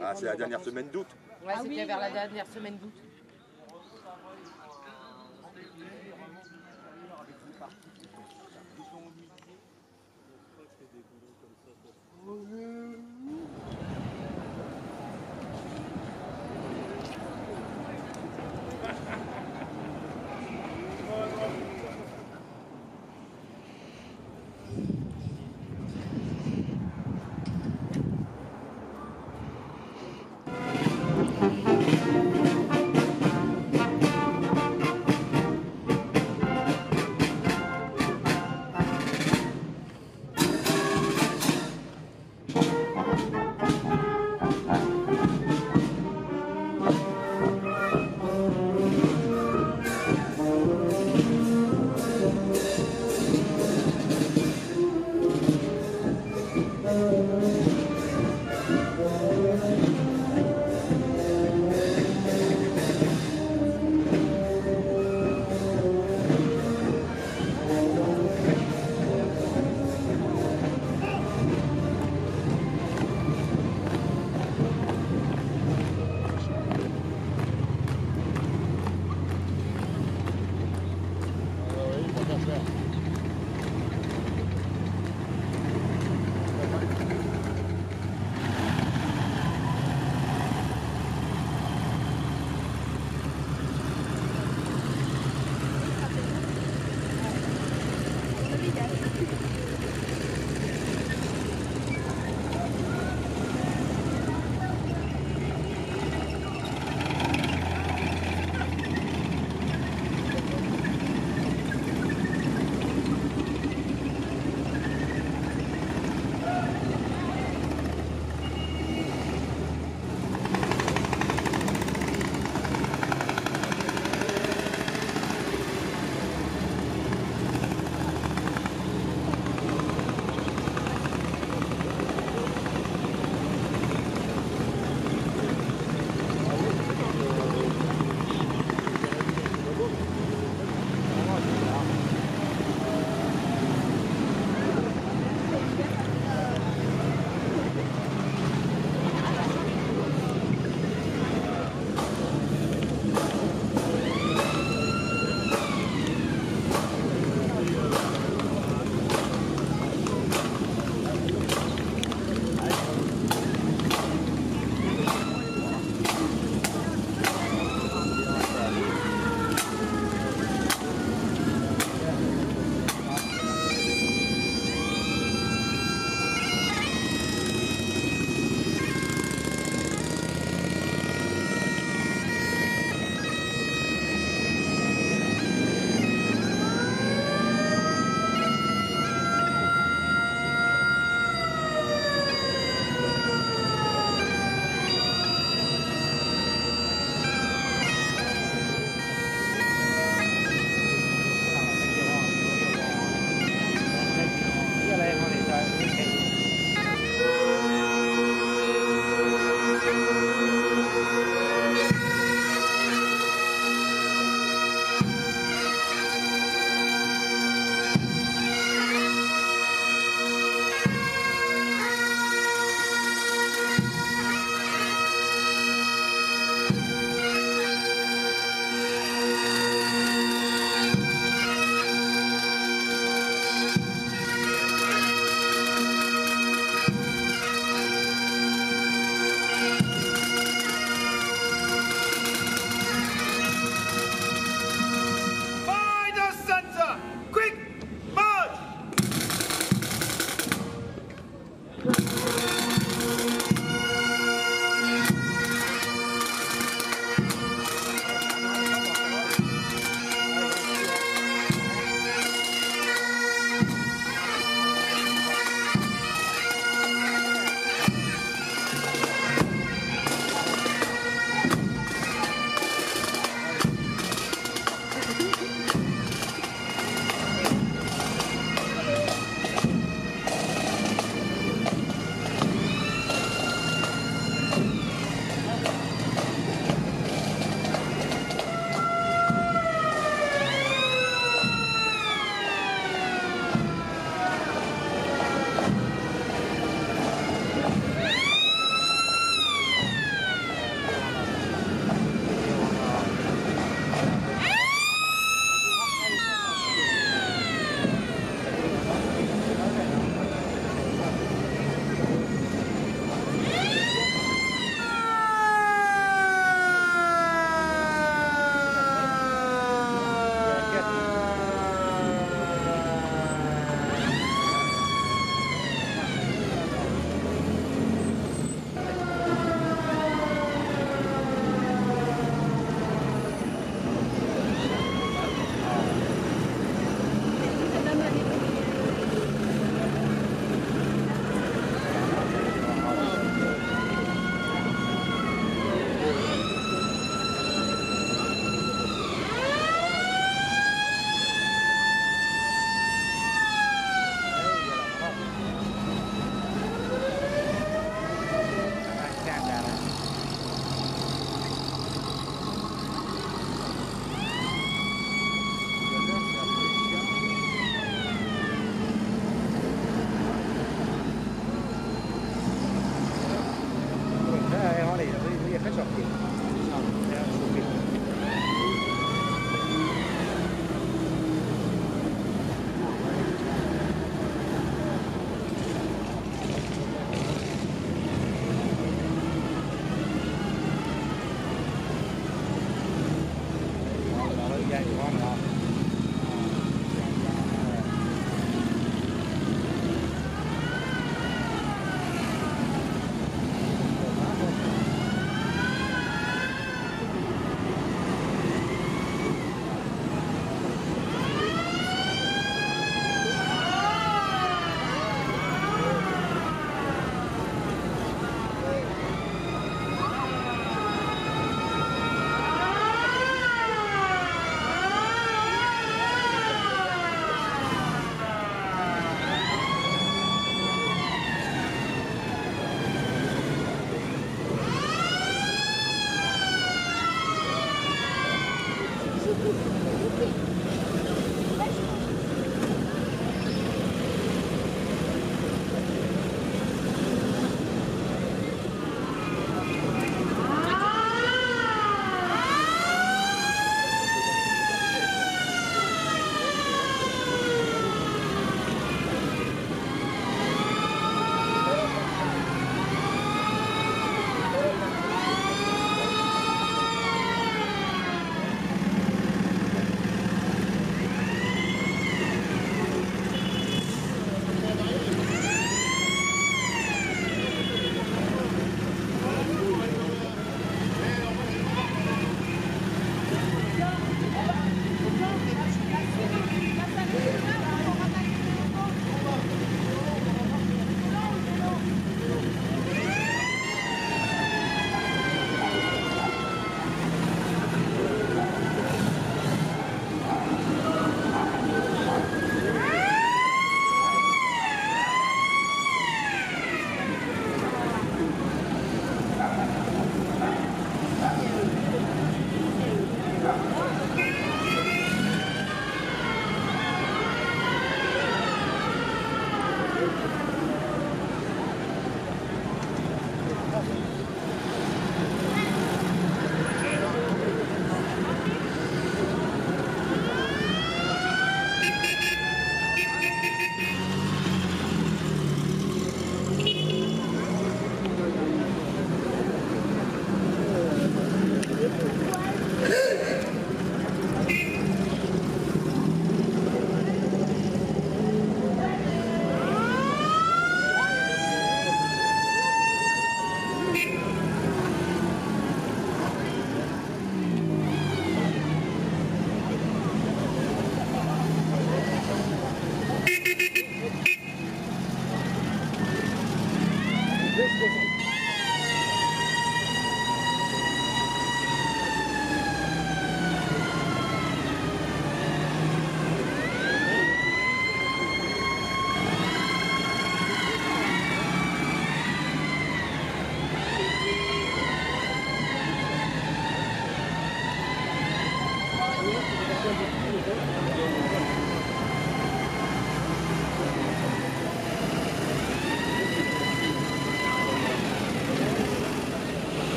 Ah, c'est la dernière semaine d'août. Ouais, c'était vers la dernière semaine d'août.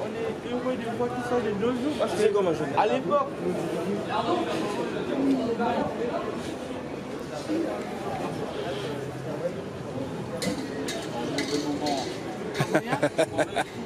On est heureux de voir qui sont de deux jours parce que comment je à l'époque.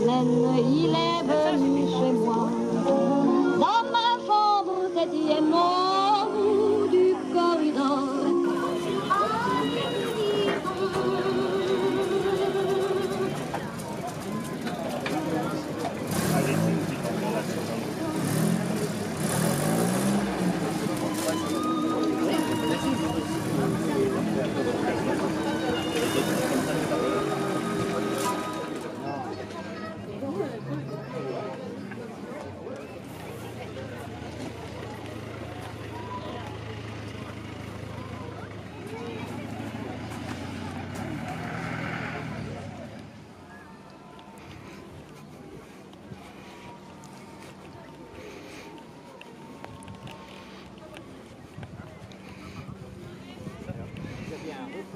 lên người y lên.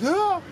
Non,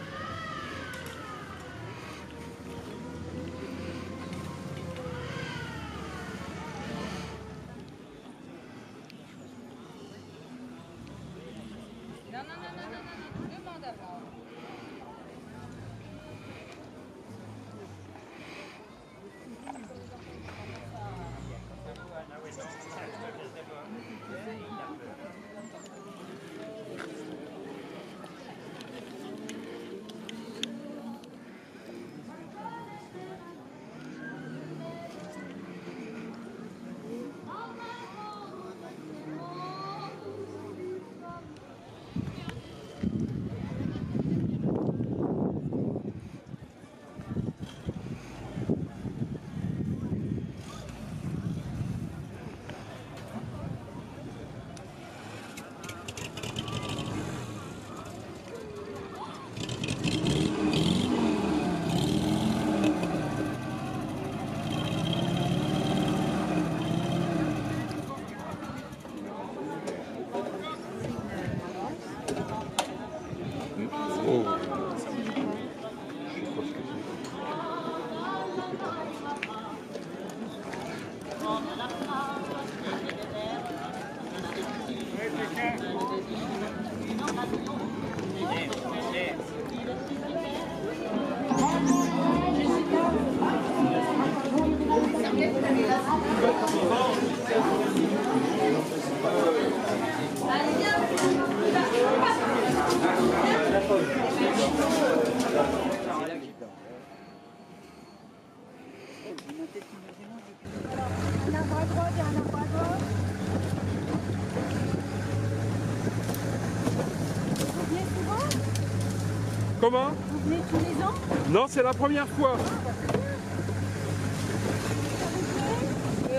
Comment Vous venez tous les ans Non, c'est la première fois.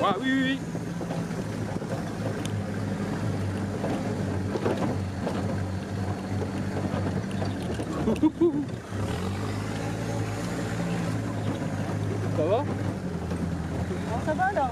Ah, oui, oui, oui. Ça va Ça va là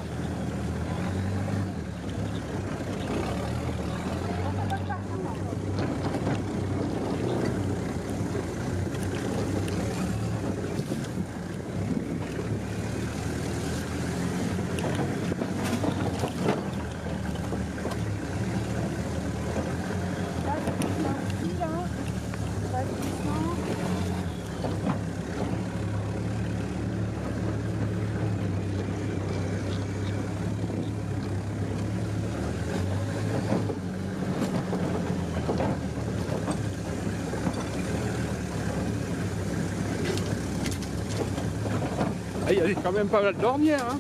Y a quand même pas mal d'ornières. Hein.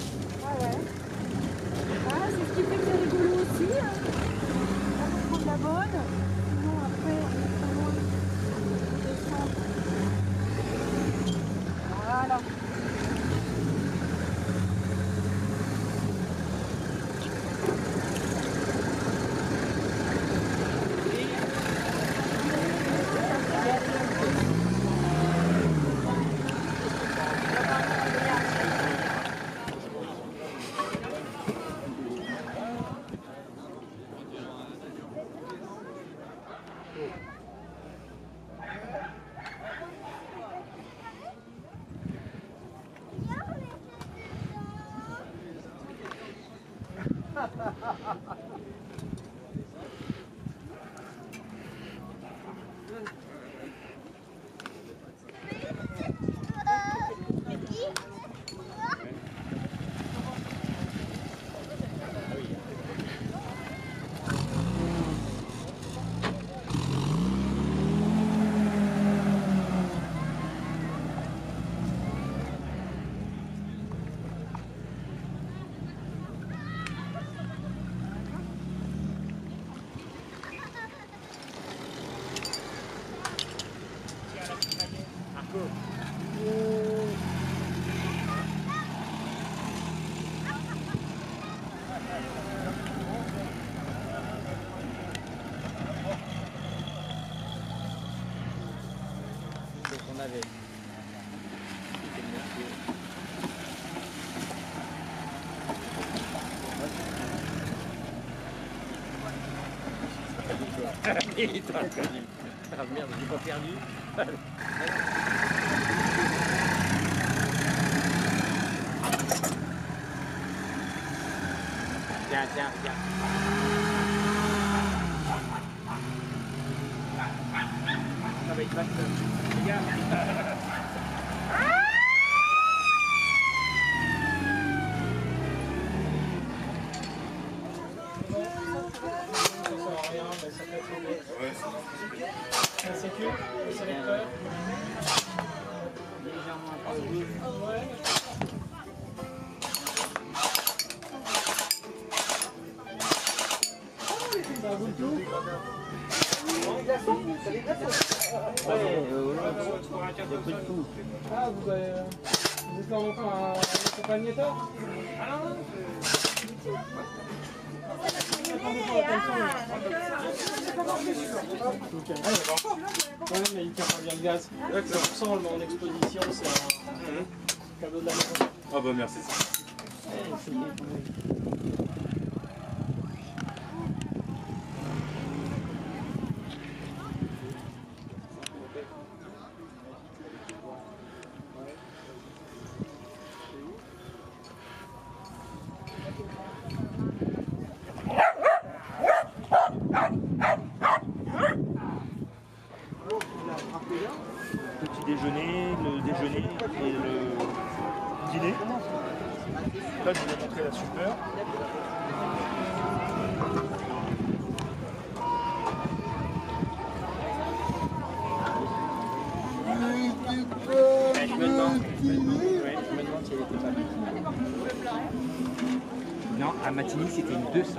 Pas. Ah merde, j'ai pas perdu. Tiens, tiens, tiens. Ça va, il passe. Regarde. Ah, vous, avez, vous êtes en enfin, accompagnateur Ok. Ouais, mais il tient pas bien le gaz. Ça on le met en exposition, c'est un cadeau de la maison. Ah bah merci. Là, je vous ai montré la super. Ouais, je me demande si elle était pas bien. Non, à Matigny c'était une 200.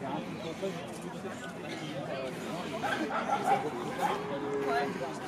Thank you.